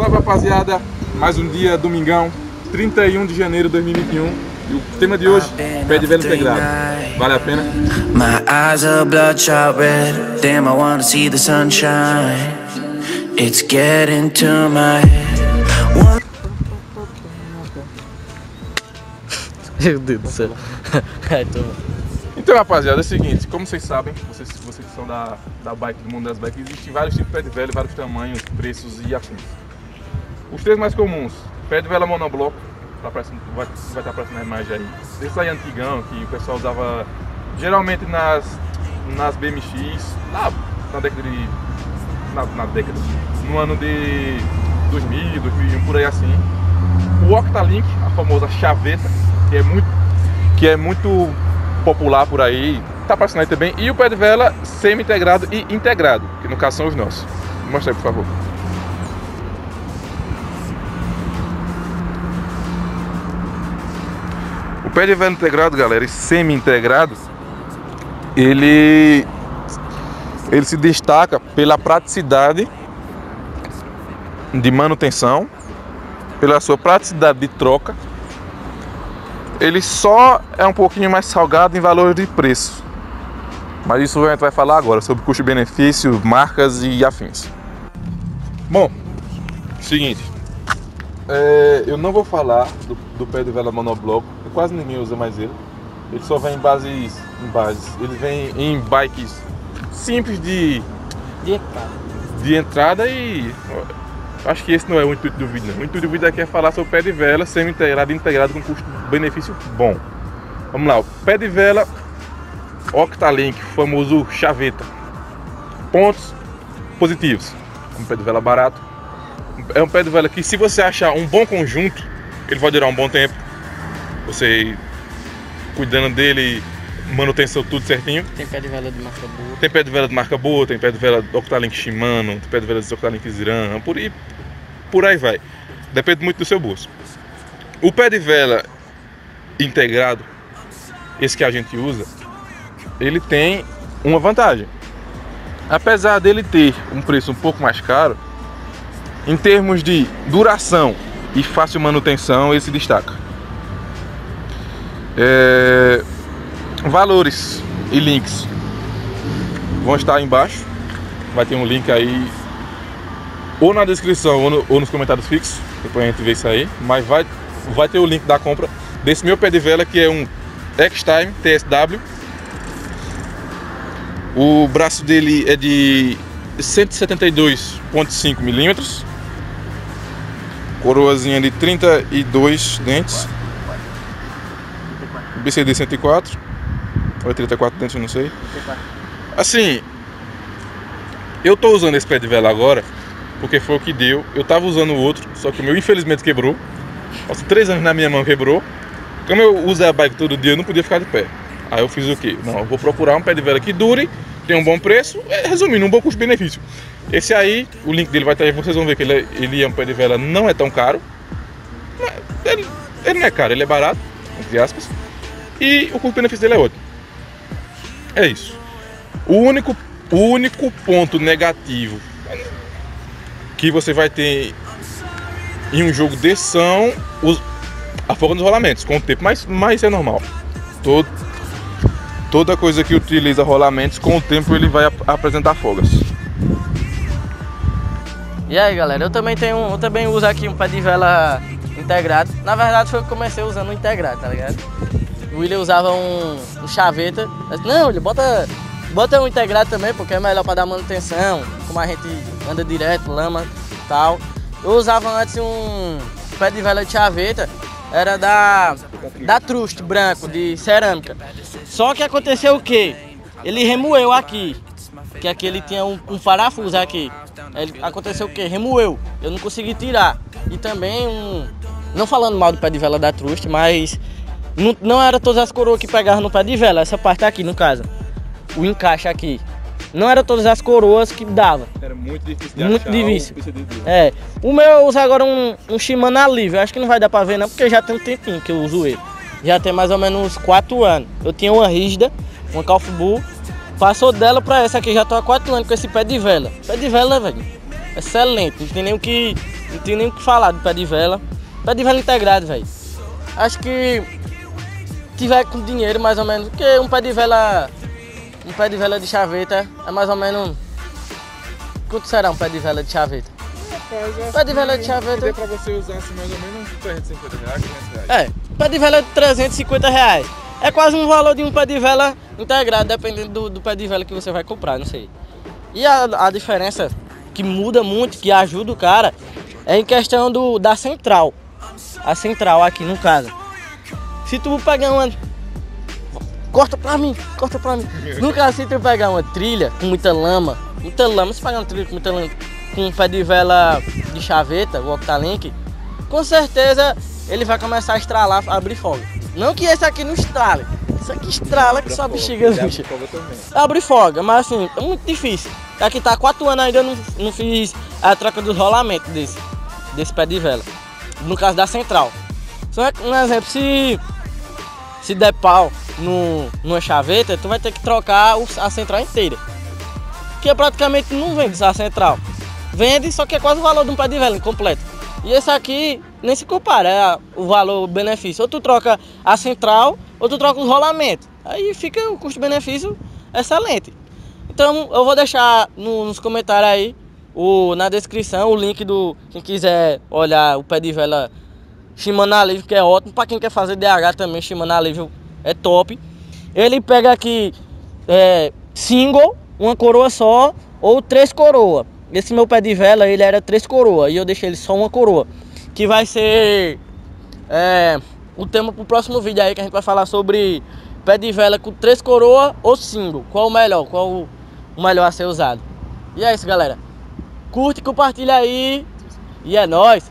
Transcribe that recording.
Salve rapaziada, mais um dia domingão, 31 de janeiro de 2021. E o tema de hoje, pé de velho integrado. Vale a pena? My eyes are bloodshot red. Damn, I wanna see the sunshine. It's getting to my head. Meu Deus do céu. Então rapaziada, é o seguinte, como vocês sabem, vocês, vocês que são da, da bike, do mundo das bikes, existem vários tipos de pé de velho, vários tamanhos, preços e afins. Os três mais comuns, pé de vela monobloco, tá aparecendo, vai, vai estar aparecendo na imagem aí. Esse aí antigão, que o pessoal usava geralmente nas, nas BMX, lá na década de. Na, na década, no ano de 2000, 2001, por aí assim. O Octalink, a famosa chaveta, que é muito, que é muito popular por aí, tá aparecendo aí também. E o pé de vela semi-integrado e integrado, que no caso são os nossos. Mostra aí, por favor. Pé de vela integrado, galera, e semi-integrado, ele ele se destaca pela praticidade de manutenção, pela sua praticidade de troca. Ele só é um pouquinho mais salgado em valor de preço. Mas isso a gente vai falar agora sobre custo-benefício, marcas e afins. Bom, seguinte, é, eu não vou falar do, do pé de vela monobloco, quase ninguém usa mais ele. Ele só vem em bases, em bases. Ele vem em bikes simples de, De entrada. de entrada e acho que esse não é o intuito do vídeo. Não. O intuito do vídeo aqui é falar sobre pé de vela semi-integrado integrado com custo-benefício bom. Vamos lá, o pé de vela Octalink, famoso chaveta. Pontos positivos. Um pé de vela barato. É um pé de vela que se você achar um bom conjunto, ele vai durar um bom tempo. Você cuidando dele, manutenção tudo certinho. Tem pé de vela de marca boa. Tem pé de vela de marca boa, tem pé de vela do Octalink Shimano, tem pé de vela de Octalink Ziran, por aí, por aí vai. Depende muito do seu bolso. O pé de vela integrado, esse que a gente usa, ele tem uma vantagem. Apesar dele ter um preço um pouco mais caro, em termos de duração e fácil manutenção, ele se destaca. É, Valores e links vão estar aí embaixo. Vai ter um link aí ou na descrição ou, no- ou nos comentários fixos. Depois a gente vê isso aí. Mas vai, vai ter o link da compra desse meu pé de vela que é um X-Time TSW. O braço dele é de 172.5 milímetros. Coroazinha de 32 dentes. BCD 104. Ou é 34 dentes, eu não sei. Assim, eu tô usando esse pé de vela agora porque foi o que deu. Eu tava usando o outro, só que o meu infelizmente quebrou. Passou três anos na minha mão, quebrou. Como eu uso a bike todo dia, eu não podia ficar de pé. Aí eu fiz o quê? Não, eu vou procurar um pé de vela que dure, tem um bom preço, é, resumindo, um bom custo-benefício. Esse aí, o link dele vai estar aí, vocês vão ver que ele é, ele é um pé de vela, não é tão caro. Ele, ele não é caro, ele é barato, entre aspas. E o custo-benefício dele é ótimo. É isso. O único, o único ponto negativo que você vai ter em um jogo desse são os, a folga nos rolamentos com o tempo, mas, mas é normal. Todo, toda coisa que utiliza rolamentos, com o tempo ele vai ap- apresentar folgas. E aí, galera, eu também tenho, eu também uso aqui um pé de vela integrado. Na verdade, foi que comecei usando o integrado, tá ligado? O William usava um, um chaveta. Disse, Não, William, bota, bota um integrado também, porque é melhor pra dar manutenção, como a gente anda direto, lama tal. Eu usava antes um pé de vela de chaveta, era da, da Trust branco, de cerâmica. Só que aconteceu o quê? Ele remoeu aqui, que aqui ele tinha um, um parafuso aqui. Ele, aconteceu o quê? Remoeu. Eu não consegui tirar. E também um. Não falando mal do pé de vela da Trust, mas não, não era todas as coroas que pegavam no pé de vela, essa parte aqui no caso. O encaixe aqui. Não era todas as coroas que dava. Era muito difícil de Muito achar difícil. É. O meu eu uso agora um, um Shimano Alívio. Acho que não vai dar pra ver não, porque já tem um tempinho que eu uso ele. Já tem mais ou menos 4 anos. Eu tinha uma rígida, uma Calf Bull. Passou dela pra essa aqui, já tô há 4 anos com esse pé de vela. Pé de vela, velho. Excelente, não tem nem o que, Não tem nem o que falar do pé de vela. Pé de vela integrado, velho. Acho que tiver com dinheiro mais ou menos, porque um pé de vela. Um pé de vela de chaveta é mais ou menos. Quanto será um pé de vela de chaveta? Rapaz, Pé de vela de chaveta. Dê pra você usar assim mais ou menos uns 350 reais, 500 reais. É, pé de vela de 350 reais. É quase um valor de um pé de vela integrado, dependendo do, do pé de vela que você vai comprar, não sei. E a, a diferença que muda muito, que ajuda o cara, é em questão do, da central. A central aqui, no caso. Se tu pegar uma. Corta pra mim, corta pra mim. No caso, se tu pegar uma trilha com muita lama, muita lama, se pegar uma trilha com muita lama, com um pé de vela de chaveta, o Octalink, com certeza ele vai começar a estralar, abrir fogo. Não que esse aqui não estrale. Isso aqui estrala que só bexiga. Abre fogo, mas assim, é muito difícil. Aqui tá há quatro anos ainda eu não, não fiz a troca dos rolamentos desse, desse pé de vela. No caso da central. Só que, um exemplo, se, se der pau no, numa chaveta, tu vai ter que trocar a central inteira. Que praticamente não vende a central. Vende, só que é quase o valor de um pé de vela completo. E esse aqui nem se compara, é o valor, o benefício. Ou tu troca a central, ou tu troca os rolamentos. Aí fica o custo-benefício excelente. Então eu vou deixar no- nos comentários aí, o, na descrição, o link do quem quiser olhar o pé de vela Shimano Alívio, que é ótimo. Para quem quer fazer DH também, Shimano Alívio é top. Ele pega aqui é, single, uma coroa só, ou três coroas. Esse meu pé de vela, ele era três coroas, e eu deixei ele só uma coroa. Que vai ser é, o tema pro próximo vídeo aí, que a gente vai falar sobre pé de vela com três coroas ou single. Qual o melhor, qual o melhor a ser usado. E é isso, galera. Curte, compartilha aí. E é nóis.